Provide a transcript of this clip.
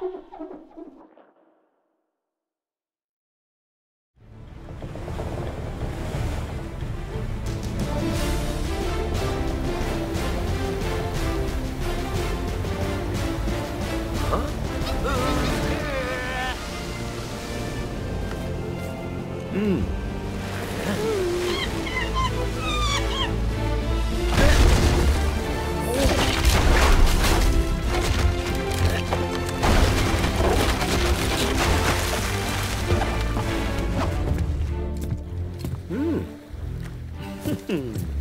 Hmm. 嗯。哼哼